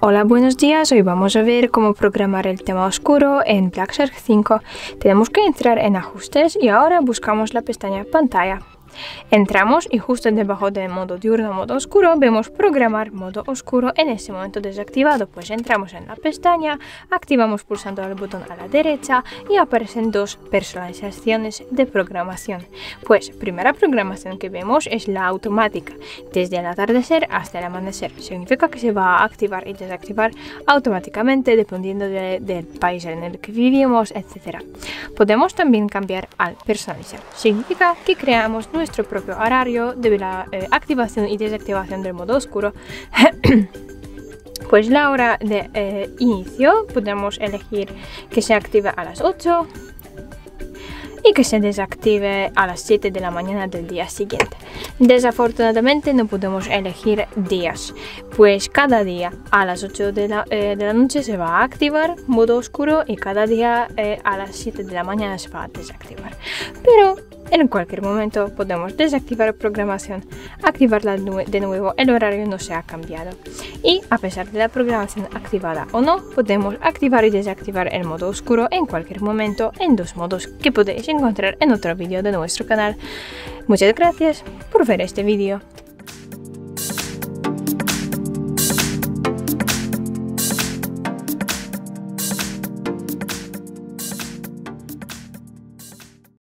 Hola, buenos días. Hoy vamos a ver cómo programar el tema oscuro en Blackshark 5. Tenemos que entrar en ajustes y ahora buscamos la pestaña pantalla. Entramos y justo debajo de modo diurno, modo oscuro, vemos programar modo oscuro en este momento desactivado. Pues entramos en la pestaña, activamos pulsando el botón a la derecha y aparecen dos personalizaciones de programación. Pues primera programación que vemos es la automática, desde el atardecer hasta el amanecer. Significa que se va a activar y desactivar automáticamente dependiendo del país en el que vivimos, etc. Podemos también cambiar al personalizar. Significa que creamos nuestro propio horario de la eh, activación y desactivación del modo oscuro. pues la hora de eh, inicio podemos elegir que se active a las 8 y que se desactive a las 7 de la mañana del día siguiente. Desafortunadamente no podemos elegir días, pues cada día a las 8 de la, eh, de la noche se va a activar modo oscuro y cada día eh, a las 7 de la mañana se va a desactivar. Pero en cualquier momento podemos desactivar programación, activarla de nuevo, el horario no se ha cambiado. Y a pesar de la programación activada o no, podemos activar y desactivar el modo oscuro en cualquier momento en dos modos que podéis encontrar en otro vídeo de nuestro canal. Muchas gracias por ver este vídeo.